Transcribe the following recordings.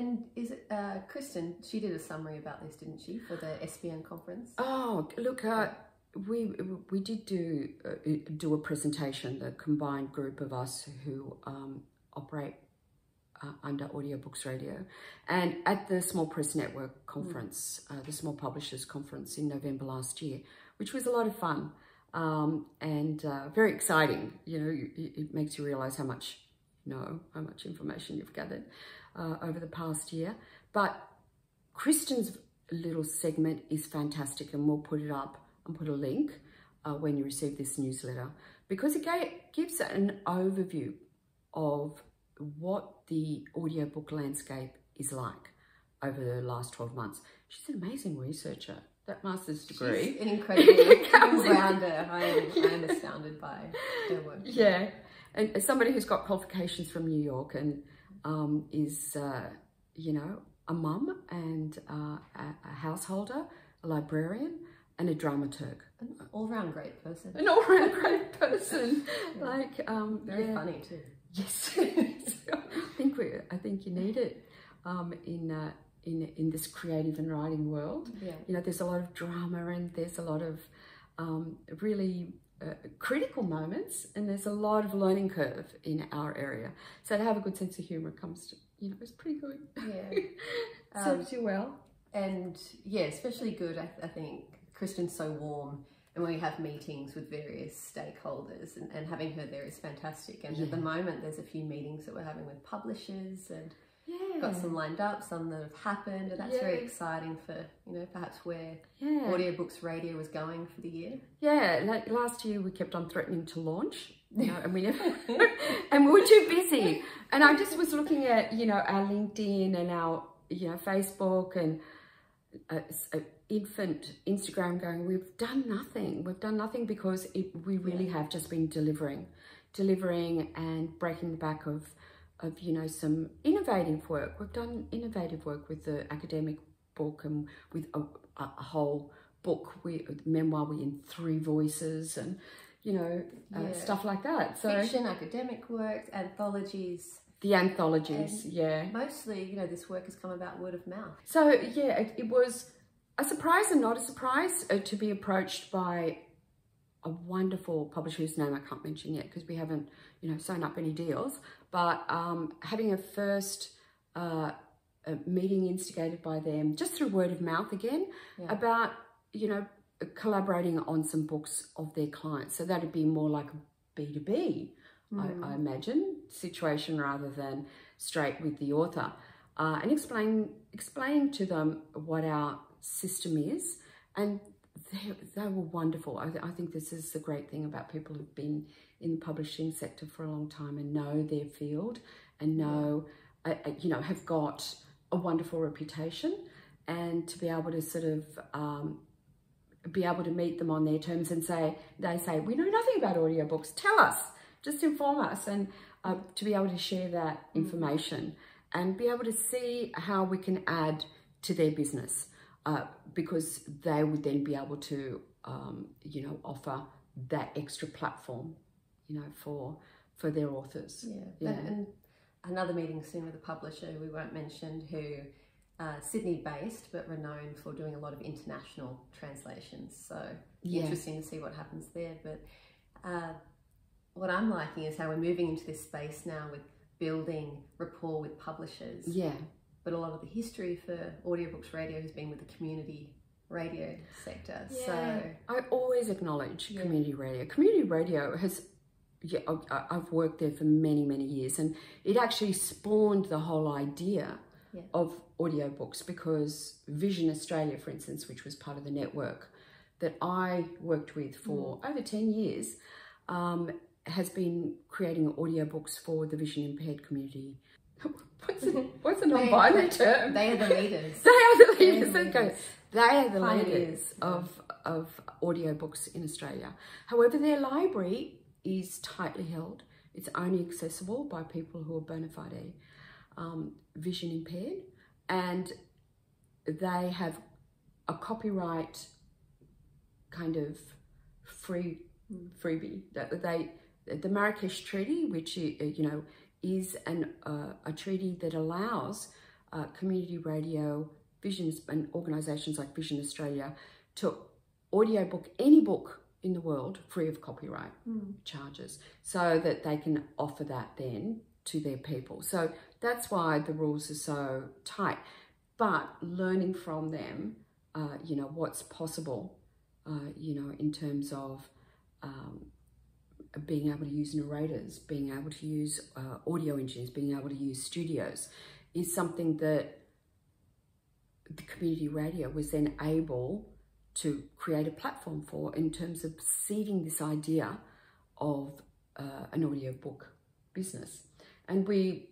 And is it uh, Kristen? She did a summary about this, didn't she, for the SPN conference? Oh, look, uh, we we did do uh, do a presentation. The combined group of us who um, operate uh, under Audiobooks Radio, and at the Small Press Network conference, mm. the Small Publishers Conference in November last year, which was a lot of fun um, and uh, very exciting. You know, it makes you realise how much know, how much information you've gathered uh, over the past year. But Kristen's little segment is fantastic, and we'll put it up and put a link uh, when you receive this newsletter because it gives an overview of what the audiobook landscape is like over the last 12 months. She's an amazing researcher that master's degree. She's an incredible rounder. I am, I am astounded by her work. Yeah. And as somebody who's got qualifications from New York and um, is, uh, you know, a mum and uh, a, a, householder, a librarian, and a dramaturg. An all-round great person. An all-round great person. yeah. Like, um, very yeah. funny too. Yes, I think we. I think you need it um, in uh, in in this creative and writing world. Yeah. You know, there's a lot of drama and there's a lot of um, really uh, critical moments, and there's a lot of learning curve in our area. So to have a good sense of humour comes to you know it's pretty good. Yeah, serves um, you well. And yeah, especially good. I, I think Kristen's so warm and when we have meetings with various stakeholders and, and having her there is fantastic and yeah. at the moment there's a few meetings that we're having with publishers and yeah. got some lined up some that have happened and that's yeah. very exciting for you know perhaps where yeah. audiobooks radio was going for the year yeah like last year we kept on threatening to launch you know, and we never and we were too busy and i just was looking at you know our linkedin and our you know facebook and uh, uh, infant Instagram going, we've done nothing. We've done nothing because it, we really have just been delivering, delivering and breaking the back of, of, you know, some innovative work. We've done innovative work with the academic book and with a, a whole book, we, memoir, we in three voices and, you know, uh, yeah. stuff like that. So Fiction, academic works, anthologies, the anthologies, and yeah. Mostly, you know, this work has come about word of mouth. So, yeah, it, it was a surprise and not a surprise uh, to be approached by a wonderful publisher whose name I can't mention yet because we haven't, you know, signed up any deals. But um, having a first uh, a meeting instigated by them, just through word of mouth again, yeah. about, you know, collaborating on some books of their clients. So that'd be more like a B2B, mm. I, I, imagine, situation rather than straight with the author. Uh, and explain, explaining to them what our system is. And they, they were wonderful. I, th I think this is the great thing about people who've been in the publishing sector for a long time and know their field and know, uh, uh, you know, have got a wonderful reputation and to be able to sort of um, be able to meet them on their terms and say, they say, we know nothing about audiobooks, tell us, just inform us. And uh, to be able to share that mm. information and be able to see how we can add to their business uh, because they would then be able to, um, you know, offer that extra platform, you know, for for their authors. Yeah, yeah. And, and another meeting soon with a publisher we won't mention who. Uh, Sydney based, but renowned for doing a lot of international translations. So yeah. interesting to see what happens there. But uh, what I'm liking is how we're moving into this space now with building rapport with publishers. Yeah but a lot of the history for audiobooks radio has been with the community radio sector. Yeah. So I always acknowledge yeah. community radio. Community radio has yeah, I've worked there for many, many years, and it actually spawned the whole idea yeah. of audiobooks because Vision Australia, for instance, which was part of the network that I worked with for mm. over 10 years, um, has been creating audiobooks for the vision impaired community what's a, what's a non-binary term? They are the leaders. they are the leaders. They, the they are the leaders of, of audiobooks in Australia. However, their library is tightly held. It's only accessible by people who are bona fide um, vision impaired. And they have a copyright kind of free freebie. that They, the Marrakesh Treaty, which, you know, is an, uh, a treaty that allows uh, community radio, Vision and organisations like Vision Australia to audiobook any book in the world free of copyright mm. charges so that they can offer that then to their people. So that's why the rules are so tight. But learning from them, uh, you know, what's possible, uh, you know, in terms of um, being able to use narrators, being able to use uh, audio engineers, being able to use studios, is something that the community radio was then able to create a platform for in terms of seeding this idea of uh, an audiobook business. And we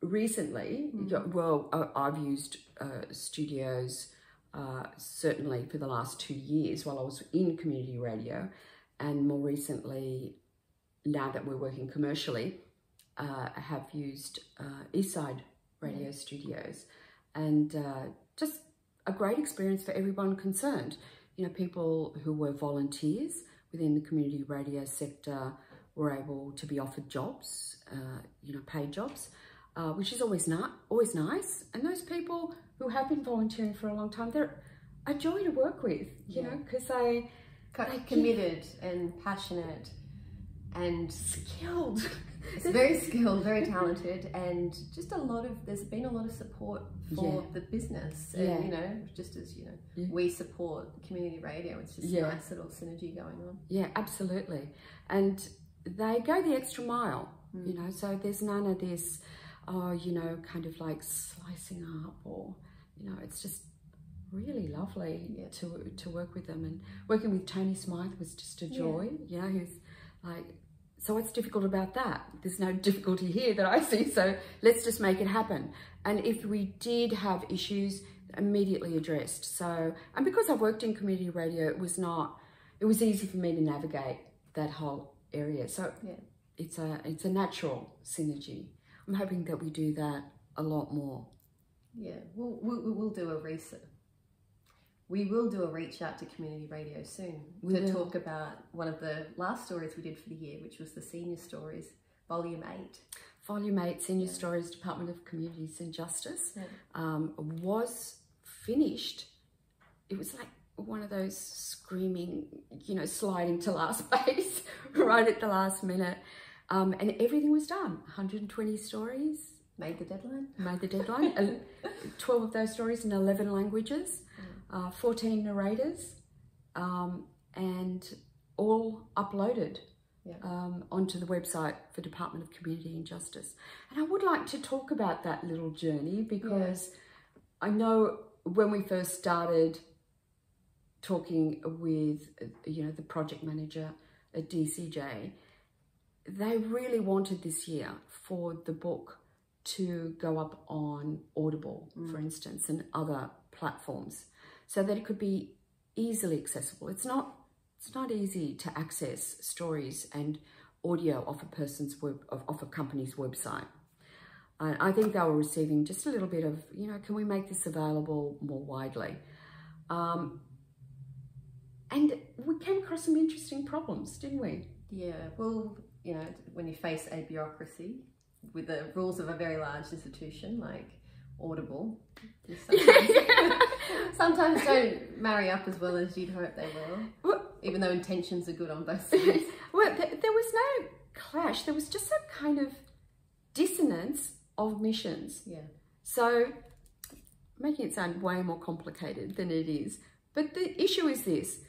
recently, mm. well, I've used uh, studios uh, certainly for the last two years while I was in community radio, and more recently, now that we're working commercially, uh, have used uh, Eastside Radio Studios, and uh, just a great experience for everyone concerned. You know, people who were volunteers within the community radio sector were able to be offered jobs, uh, you know, paid jobs, uh, which is always not always nice. And those people who have been volunteering for a long time, they're a joy to work with, you yeah. know, because they, they committed and passionate and skilled. very skilled, very talented, and just a lot of there's been a lot of support for yeah. the business. And, yeah. you know, just as you know, yeah. we support community radio. It's just a nice little synergy going on. Yeah, absolutely. And they go the extra mile, mm. you know, so there's none of this, oh, you know, kind of like slicing up or, you know, it's just really lovely to to work with them and working with Tony Smythe was just a joy yeah. you know who's like so what's difficult about that there's no difficulty here that I see so let's just make it happen and if we did have issues immediately addressed so and because I've worked in community radio it was not it was easy for me to navigate that whole area. So yeah. it's a it's a natural synergy. I'm hoping that we do that a lot more. Yeah, we'll, we'll, we'll do a research. We will do a reach out to community radio soon we to will. talk about one of the last stories we did for the year, which was the senior stories, volume eight. Volume eight, Senior yeah. Stories, Department of Communities and Justice, yeah. um, was finished. It was like one of those screaming, you know, sliding to last base right at the last minute. Um, and everything was done. 120 stories. Made the deadline. Made the deadline. 12 of those stories in 11 languages. Uh, 14 narrators, um, and all uploaded yeah. um, onto the website for Department of Community and Justice. And I would like to talk about that little journey because yeah. I know when we first started talking with, you know, the project manager at DCJ, they really wanted this year for the book to go up on Audible, mm. for instance, and other platforms so that it could be easily accessible. It's not it's not easy to access stories and audio off a person's web off a company's website. I think they were receiving just a little bit of, you know, can we make this available more widely? Um, and we came across some interesting problems, didn't we? Yeah, well, you know, when you face a bureaucracy with the rules of a very large institution like Audible, sometimes, sometimes don't marry up as well as you'd hope they will, well, even though intentions are good on both sides. well, th there was no clash. There was just a kind of dissonance of missions. Yeah. So, making it sound way more complicated than it is. But the issue is this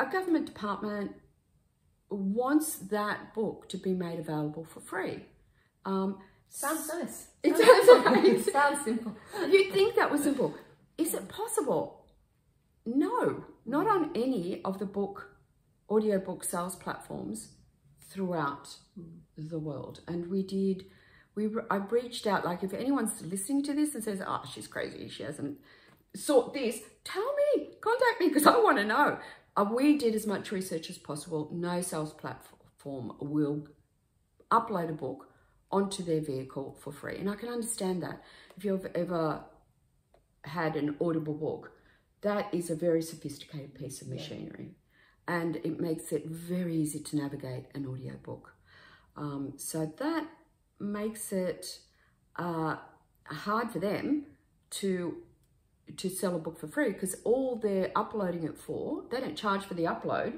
a government department wants that book to be made available for free. Um, sounds nice. It sounds nice. sounds simple. You'd think that was simple. Is it possible? No, not on any of the book, audiobook sales platforms throughout the world. And we did, we I reached out, like if anyone's listening to this and says, oh, she's crazy, she hasn't sought this, tell me, contact me, because I want to know. Uh, we did as much research as possible. No sales platform will upload a book onto their vehicle for free. And I can understand that. If you've ever had an audible book, that is a very sophisticated piece of machinery. Yeah. And it makes it very easy to navigate an audiobook. Um, so that makes it uh, hard for them to to sell a book for free because all they're uploading it for, they don't charge for the upload.